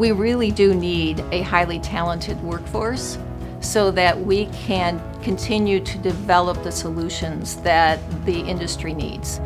We really do need a highly talented workforce so that we can continue to develop the solutions that the industry needs.